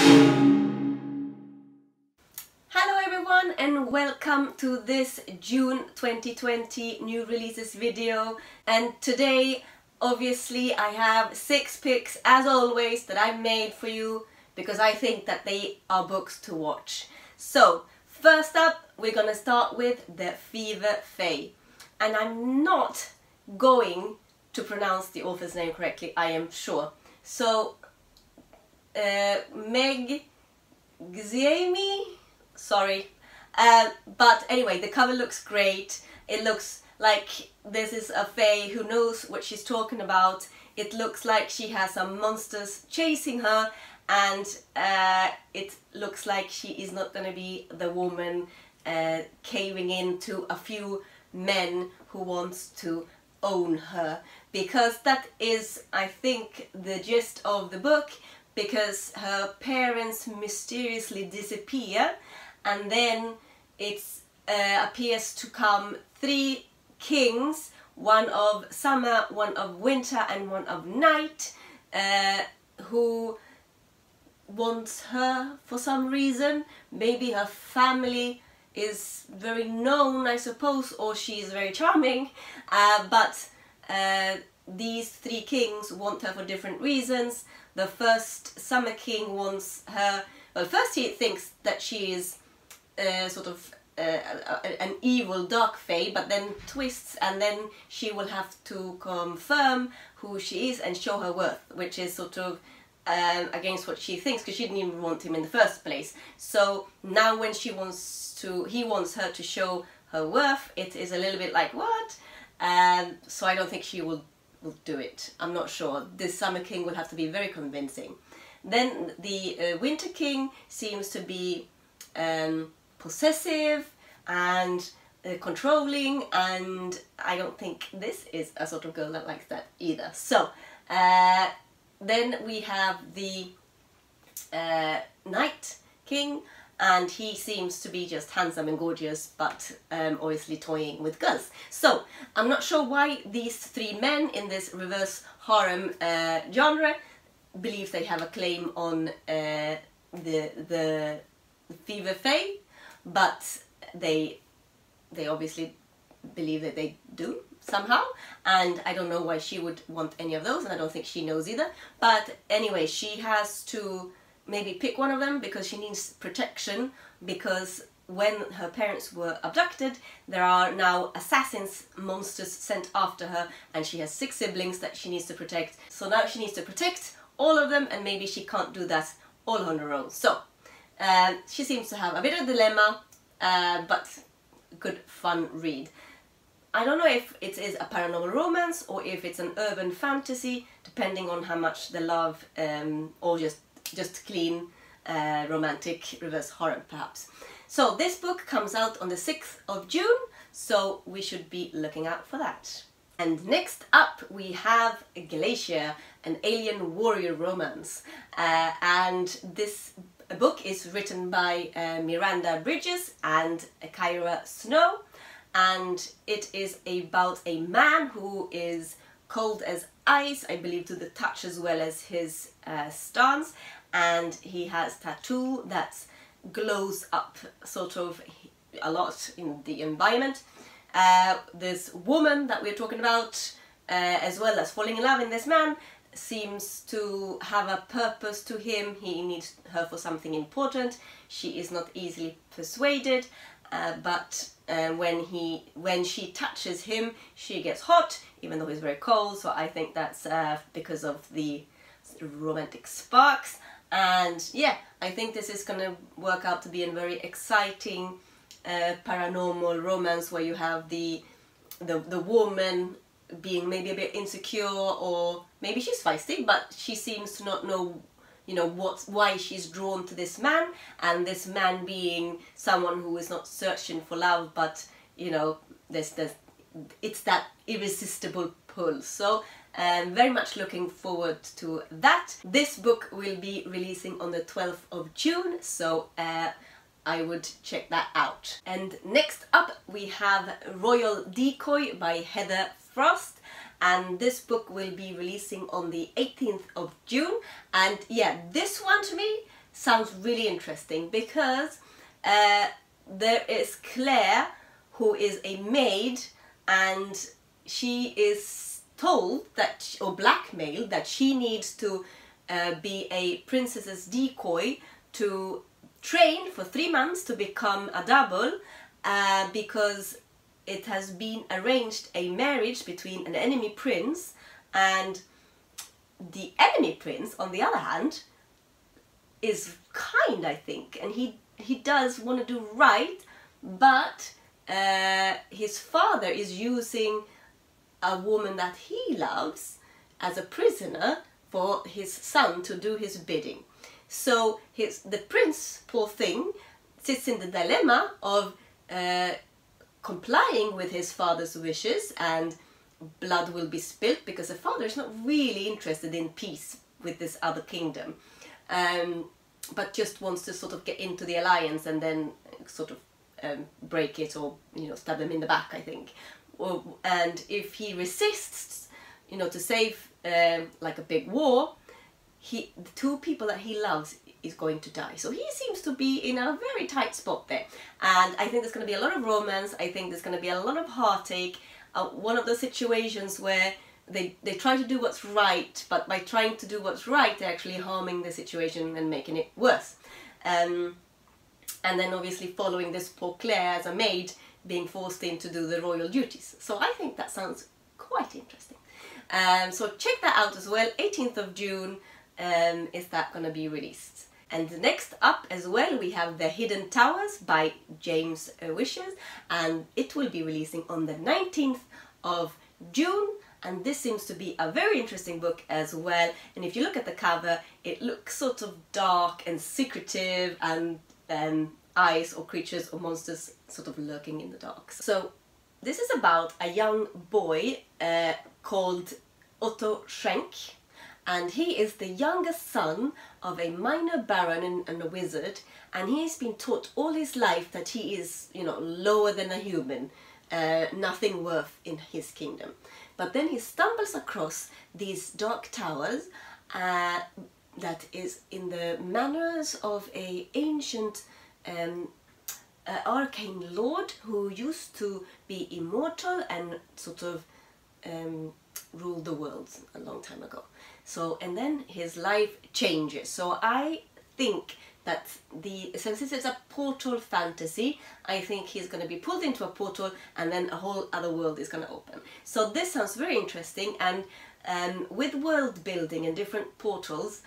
Hello everyone and welcome to this June 2020 new releases video and today obviously I have six picks as always that I've made for you because I think that they are books to watch. So first up we're gonna start with The Fever Fae and I'm not going to pronounce the author's name correctly I am sure. So uh, Meg Xiemi sorry. Uh, but anyway, the cover looks great. It looks like this is a Fae who knows what she's talking about. It looks like she has some monsters chasing her and uh, it looks like she is not going to be the woman uh, caving in to a few men who wants to own her because that is I think the gist of the book because her parents mysteriously disappear and then it uh, appears to come three kings, one of summer, one of winter and one of night, uh, who wants her for some reason. Maybe her family is very known, I suppose, or she is very charming, uh, but uh, these three kings want her for different reasons. The first summer king wants her, well, first he thinks that she is uh, sort of uh, an evil dark fae but then twists and then she will have to confirm who she is and show her worth which is sort of um, against what she thinks because she didn't even want him in the first place. So now when she wants to he wants her to show her worth it is a little bit like what? Um, so I don't think she will will do it. I'm not sure. This summer king will have to be very convincing. Then the uh, winter king seems to be um, possessive and uh, controlling and I don't think this is a sort of girl that likes that either. So uh, then we have the uh, Night King and he seems to be just handsome and gorgeous but um, obviously toying with girls. So I'm not sure why these three men in this reverse harem uh, genre believe they have a claim on uh, the, the Fever Fae but they they obviously believe that they do somehow and I don't know why she would want any of those and I don't think she knows either but anyway she has to maybe pick one of them because she needs protection because when her parents were abducted there are now assassins monsters sent after her and she has six siblings that she needs to protect so now she needs to protect all of them and maybe she can't do that all on her own so uh, she seems to have a bit of dilemma, uh, but good fun read. I don't know if it is a paranormal romance or if it's an urban fantasy, depending on how much the love um, or just just clean uh, romantic reverse harem perhaps. So this book comes out on the 6th of June, so we should be looking out for that. And next up we have Glacier, an alien warrior romance. Uh, and this book is written by uh, Miranda Bridges and Kyra Snow and it is about a man who is cold as ice, I believe to the touch as well as his uh, stance and he has tattoo that glows up sort of a lot in the environment. Uh, this woman that we're talking about uh, as well as falling in love in this man seems to have a purpose to him. He needs her for something important. She is not easily persuaded, uh, but uh, when he when she touches him, she gets hot, even though he's very cold. So I think that's uh, because of the romantic sparks. And yeah, I think this is going to work out to be a very exciting uh, paranormal romance where you have the the the woman being maybe a bit insecure or maybe she's feisty but she seems to not know you know what why she's drawn to this man and this man being someone who is not searching for love but you know there's there's it's that irresistible pull. So um, very much looking forward to that. This book will be releasing on the 12th of June so uh, I would check that out. And next up we have Royal Decoy by Heather Frost and this book will be releasing on the 18th of June and yeah this one to me sounds really interesting because uh, there is Claire who is a maid and she is told that or blackmailed that she needs to uh, be a princess's decoy to train for three months to become a double uh, because it has been arranged a marriage between an enemy prince and the enemy prince on the other hand is kind I think and he he does want to do right but uh, his father is using a woman that he loves as a prisoner for his son to do his bidding. So his the prince poor thing sits in the dilemma of uh, complying with his father's wishes and blood will be spilt because the father is not really interested in peace with this other kingdom. Um, but just wants to sort of get into the alliance and then sort of um, break it or you know stab them in the back I think or, and if he resists you know to save um, like a big war he the two people that he loves is going to die. So he seems to be in a very tight spot there. And I think there's going to be a lot of romance. I think there's going to be a lot of heartache. Uh, one of those situations where they, they try to do what's right, but by trying to do what's right, they're actually harming the situation and making it worse. Um, and then obviously following this poor Claire as a maid being forced in to do the royal duties. So I think that sounds quite interesting. Um, so check that out as well. 18th of June um, is that going to be released. And next up as well we have The Hidden Towers by James Wisher and it will be releasing on the 19th of June and this seems to be a very interesting book as well and if you look at the cover it looks sort of dark and secretive and um, eyes or creatures or monsters sort of lurking in the dark. So this is about a young boy uh, called Otto Schenk and he is the youngest son of a minor baron and, and, a wizard and he's been taught all his life that he is you know lower than a human uh, nothing worth in his kingdom but then he stumbles across these dark towers uh, that is in the manners of a ancient um, uh, arcane lord who used to be immortal and sort of um, rule the world a long time ago. So, and then his life changes. So I think that the, since this is a portal fantasy, I think he's going to be pulled into a portal and then a whole other world is going to open. So this sounds very interesting and um, with world building and different portals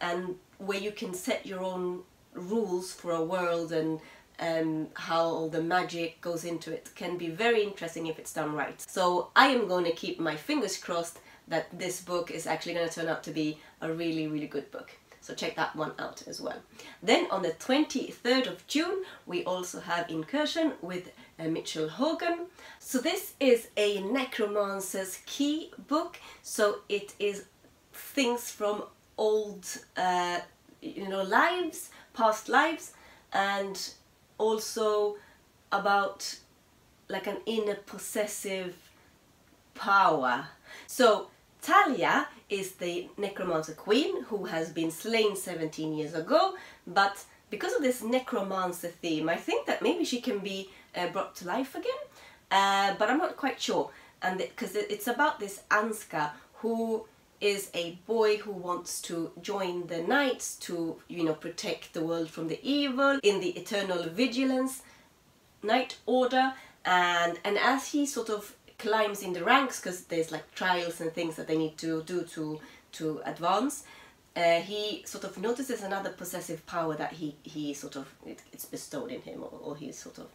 and where you can set your own rules for a world and um, how all the magic goes into it can be very interesting if it's done right. So I am going to keep my fingers crossed that this book is actually going to turn out to be a really, really good book. So check that one out as well. Then on the 23rd of June, we also have Incursion with uh, Mitchell Hogan. So this is a necromancer's key book. So it is things from old, uh, you know, lives, past lives, and also about like an inner possessive power. So Talia is the necromancer queen who has been slain 17 years ago, but because of this necromancer theme, I think that maybe she can be uh, brought to life again, uh, but I'm not quite sure. And because it, it's about this Anska who is a boy who wants to join the knights to, you know, protect the world from the evil in the eternal vigilance knight order. And, and as he sort of climbs in the ranks, because there's like trials and things that they need to do to, to advance, uh, he sort of notices another possessive power that he, he sort of, it, it's bestowed in him or, or he's sort of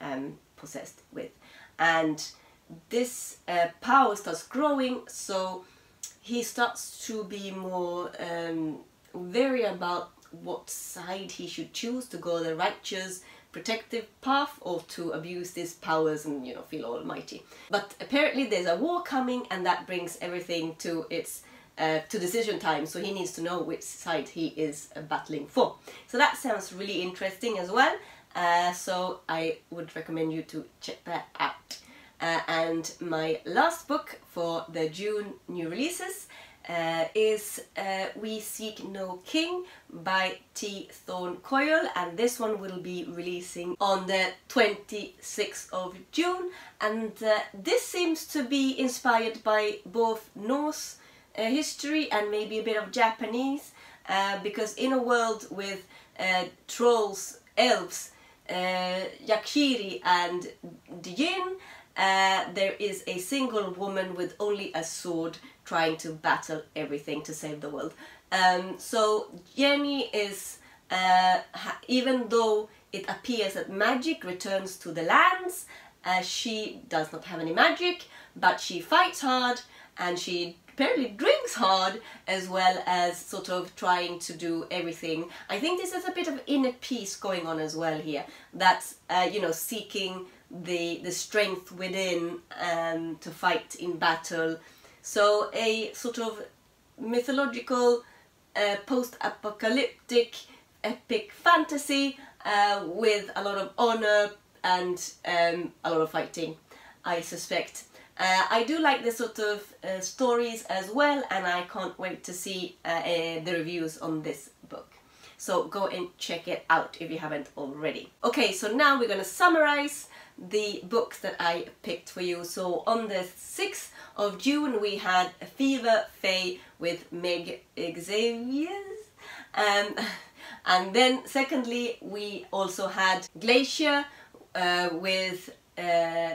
um, possessed with. And this uh, power starts growing, so he starts to be more um, wary about what side he should choose to go the righteous protective path or to abuse his powers and you know feel almighty. But apparently there's a war coming and that brings everything to its uh, to decision time. So he needs to know which side he is uh, battling for. So that sounds really interesting as well. Uh, so I would recommend you to check that out uh, and my last book for the June new releases uh, is uh, We Seek No King by T. Thorne Coyle and this one will be releasing on the 26th of June and uh, this seems to be inspired by both Norse uh, history and maybe a bit of Japanese uh, because in a world with uh, trolls, elves, Yakshiri and Djinn uh, there is a single woman with only a sword trying to battle everything to save the world. Um, so Jenny is, uh, even though it appears that magic returns to the lands, uh, she does not have any magic, but she fights hard and she apparently drinks hard as well as sort of trying to do everything. I think this is a bit of inner peace going on as well here. That's, uh, you know, seeking the, the strength within um, to fight in battle. So a sort of mythological, uh, post-apocalyptic, epic fantasy uh, with a lot of honor and um, a lot of fighting, I suspect. Uh, I do like the sort of uh, stories as well and I can't wait to see uh, uh, the reviews on this book. So go and check it out if you haven't already. Okay, so now we're gonna summarize the books that I picked for you. So on the 6th of June we had Fever Fae with Meg Xavier. Um, and then secondly we also had Glacier uh, with uh,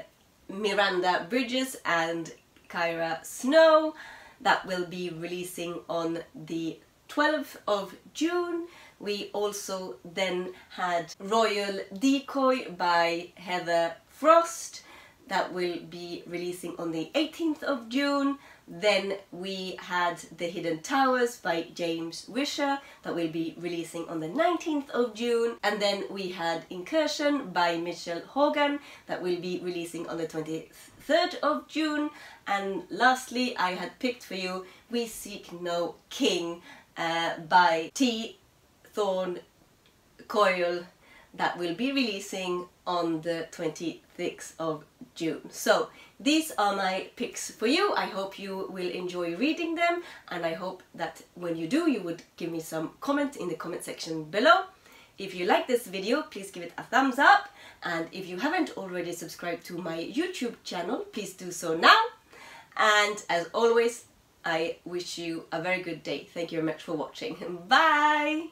Miranda Bridges and Kyra Snow that will be releasing on the 12th of June. We also then had Royal Decoy by Heather Frost that will be releasing on the 18th of June. Then we had The Hidden Towers by James Wisher that will be releasing on the 19th of June. And then we had Incursion by Mitchell Hogan that will be releasing on the 23rd of June. And lastly, I had picked for you We Seek No King uh, by T. Thorne Coyle that will be releasing on the 26th of June. So these are my picks for you. I hope you will enjoy reading them and I hope that when you do you would give me some comment in the comment section below. If you like this video please give it a thumbs up and if you haven't already subscribed to my YouTube channel please do so now. And as always I wish you a very good day. Thank you very much for watching. Bye!